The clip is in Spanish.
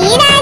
Mira